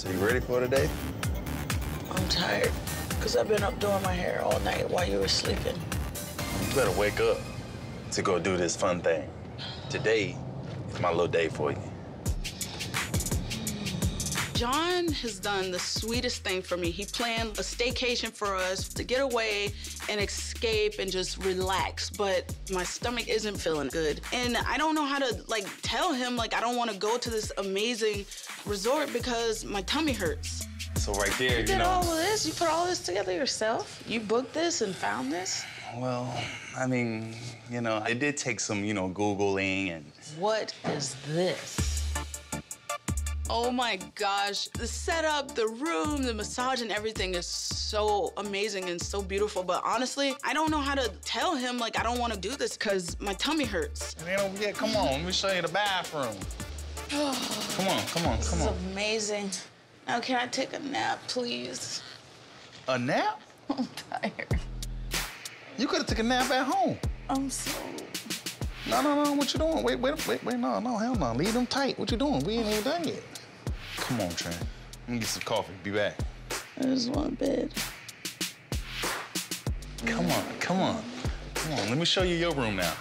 So you ready for today? I'm tired because I've been up doing my hair all night while you were sleeping. You better wake up to go do this fun thing. Today is my little day for you. Jon has done the sweetest thing for me. He planned a staycation for us to get away and escape and just relax. But my stomach isn't feeling good. And I don't know how to like tell him like I don't want to go to this amazing resort because my tummy hurts. So right there, You you did know. all of this? You put all this together yourself? You booked this and found this? Well, I mean, you know, it did take some, you know, Googling and What is this? Oh my gosh, the setup, the room, the massage, and everything is so amazing and so beautiful. But honestly, I don't know how to tell him, like, I don't want to do this because my tummy hurts. And then over here, come on, let me show you the bathroom. come on, come on, come This come is on. amazing. Now, can I take a nap, please? A nap? I'm tired. You could have took a nap at home. I'm so. No, no, no, what you doing? Wait, wait, wait, wait, no, no, hell no. Leave them tight. What you doing? We ain't even done yet. Come on, Trent. Let me get some coffee. Be back. I just want bed. Come on, come on. Come on, let me show you your room now.